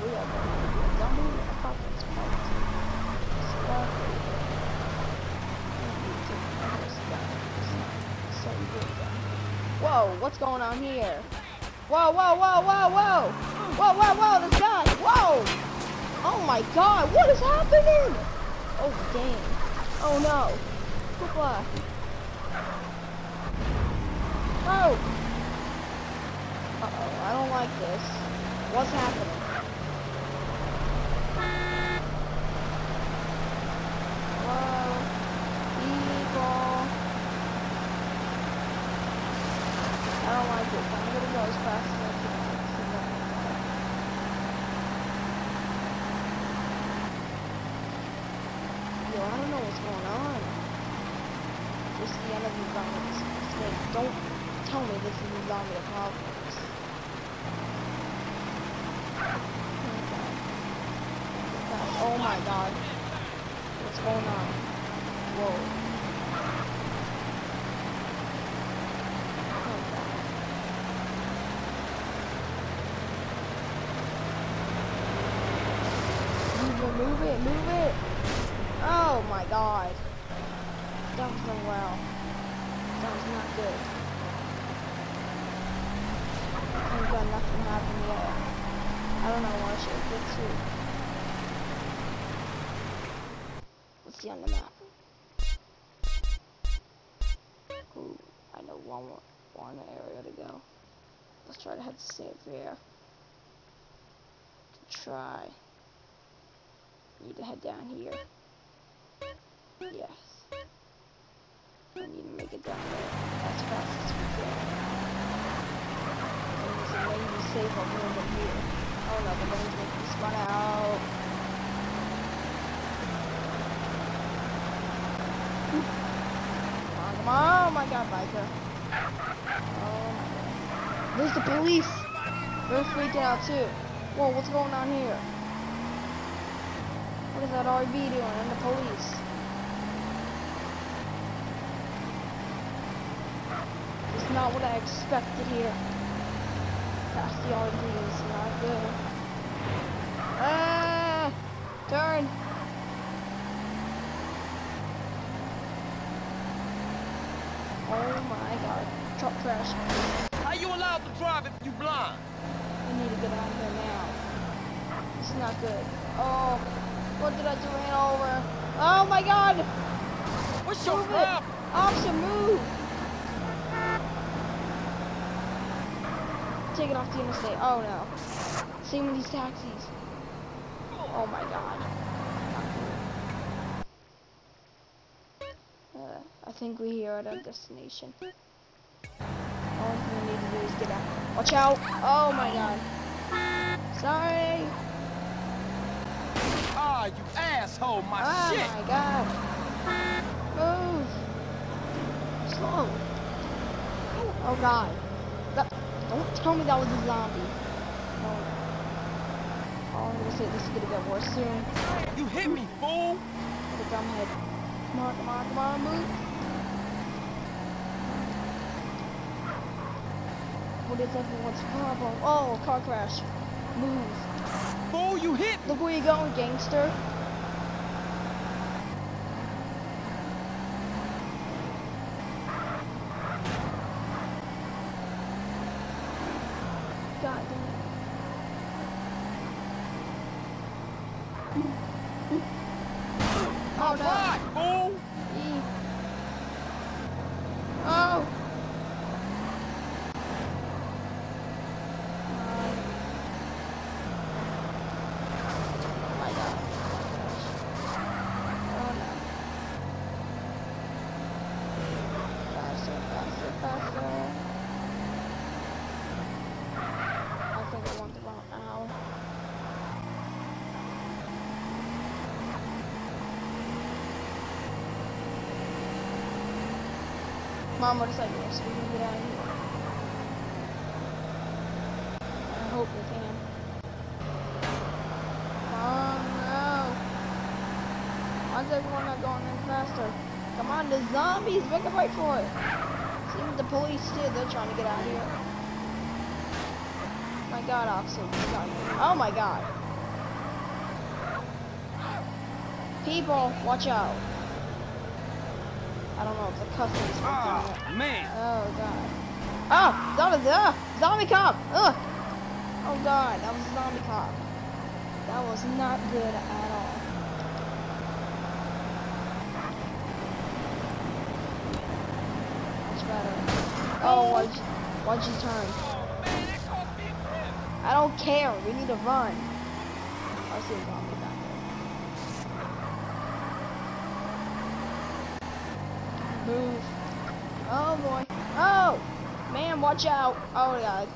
we are a zombie. Whoa, what's going on here? Whoa, whoa, whoa, whoa, whoa! Whoa, whoa, whoa, this guy! Whoa! Oh my god, what is happening? Oh, dang. Oh no. What? Oh! Uh-oh, I don't like this. What's happening? Hello? People? I don't like this. I. Yo, I don't know what's going on. Just the end of the don't tell me this is a zombie apocalypse. Oh my god. What's going on? Whoa. Oh god. Move it, move it! Oh my god. That was done well. That was not good. Thank god nothing happened yet. I don't know why I should get to. Let's see on the map. Ooh, I know one more one area to go. Let's try to head to St. To try. Need to head down here. Yes. I need to make it down there as fast as we can. There's a way to be safe over over here. Oh no, the lane's making me spun out. Come on, come on, oh my god, biker. Oh my god. There's the police! They're freaking out too. Whoa, what's going on here? That RV doing and the police? It's not what I expected here. That's the RV it's not good. Ah! Turn! Oh my god. Truck crash. How you allowed to drive if you blind? We need to get out of here now. This is not good. Oh, what did I do? Ran over. Oh my god! What's your problem? Officer, move! Take it off the interstate. Oh no. Same with these taxis. Oh my god. Uh, I think we are here at our destination. All we need to do is get out. Watch out! Oh my god. Sorry! Ah, you asshole, my oh shit! Oh my god. Move! Slow. Oh god. That, don't tell me that was a zombie. Oh. Oh, I'm gonna say this is gonna get worse soon. You hit me, fool! A dumb head. Come on, come on, come on, move. What is everyone's problem? Oh, car crash. Move. Fool, you hit! Look where you're going, gangster. God damn it. Oh no. Mom, what is that? we can get out of here. I hope we can. Oh no. Why is everyone not going in faster? Come on, the zombies, make a fight for it. See what the police did, they're trying to get out of here. My god, officer! Oh my god. People, watch out. I don't know if the customs Oh, man. Oh god. Oh, zombie, uh, zombie cop. Ugh. Oh god, that was a zombie cop. That was not good at all. Much better. Oh, why'd you, why'd you turn? Man, that car big rip. I don't care. We need to run. I see a zombie back there. Move. Oh boy. Oh! Man, watch out. Oh god.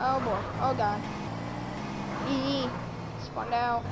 Oh boy. Oh god. EE. Spawned out.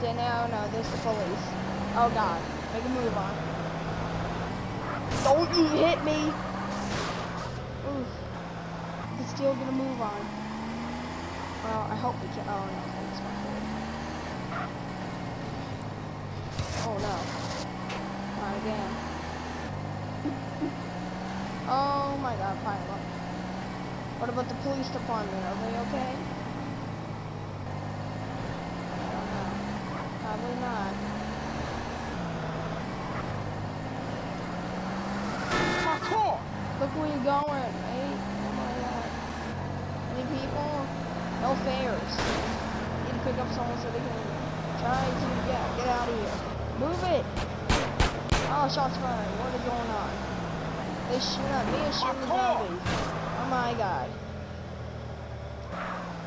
Then no, no, there's the police. Oh god. Make a move on. Don't you hit me! Oof. It's still gonna move on. Well, I hope we can. Oh no, thanks, my fault. Oh no. Not again. oh my god, pile up. What about the police department? Are they okay? I don't know. Probably not. Car. Look where you're going, mate. Oh my god. Any people? No fares. Need to pick up someone so they can try to get get out of here. Move it! Oh, shots fired. What is going on? They shooting at me or shooting the zombies? Oh my god.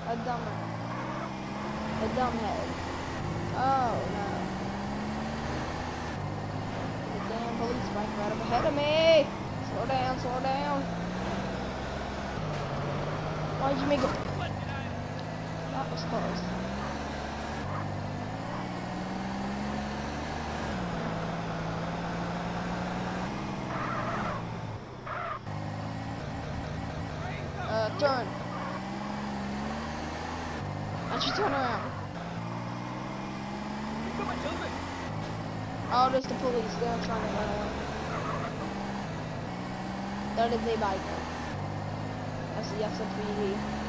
A dumb a dumbhead. Oh no. The damn police bike right up ahead of me! Slow down, slow down. Why'd you make it? That was close. Uh, turn. Don't you turn around? Oh, there's the police. They're trying to run away. That is a bike. That's the SFPD.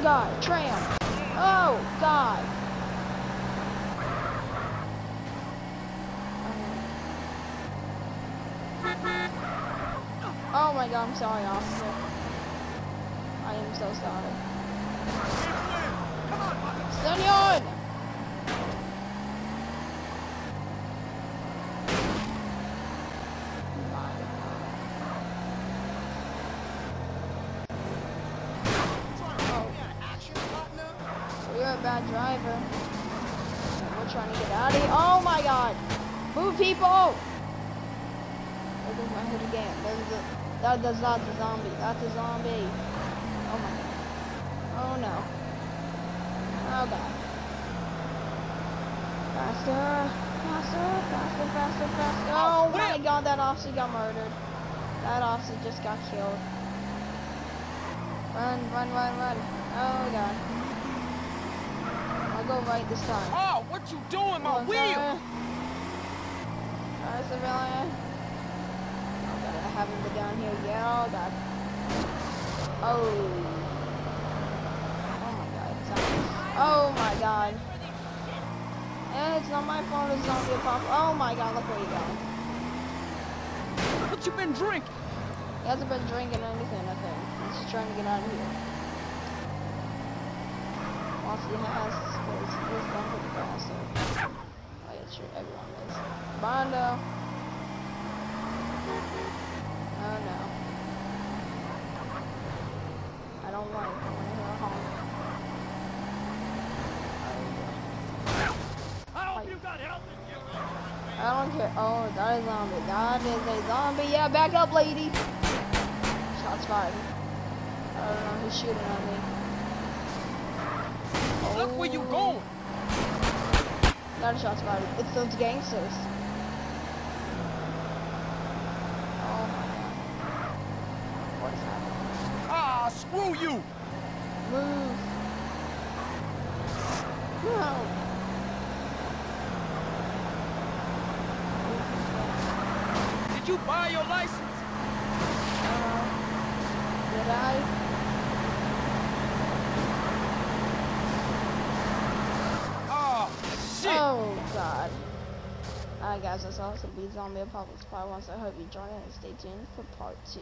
Oh god, tram. Oh god. Oh my god, I'm sorry, officer. I am so sorry. Senor! So you're a bad driver. We're trying to get out of here. Oh my god! Move people! There goes my hood again. There's a, that, that's not the zombie. That's a zombie. Oh my god. Oh no. Oh god. Faster! Faster! Faster! Faster! Faster! Oh oh my god, that officer got murdered. That officer just got killed. Run, run, run, run. Oh god. Go right this time. Oh, what you doing, my oh, Come wheel? Alright, civilian. Oh god, I haven't been down here yet. Oh god. Oh. Oh my god. Zombies. Oh my god. And it's not my fault it's zombie pop. Oh my god, look where you going. What you been drinking? He hasn't been drinking anything, I think. He's just trying to get out of here. He has, because he is done with the bastard. Oh yeah, sure, everyone is. Bondo. Oh no. I don't like it. I want to a honk. I hope you got help. I don't care. Oh, that is a zombie. That is a zombie. Yeah, back up, lady. Shots fired. I don't know who's shooting at me. Look where you going. Not a shot fired. It's those gangsters. Oh my god. What is happening? Oh, Screw you! Move. No. Did you buy your license? Uh, did I? Oh, shit! Oh god. Alright guys, that's all. Be Zombie Apocalypse Part 1, so I hope you join in and stay tuned for Part 2.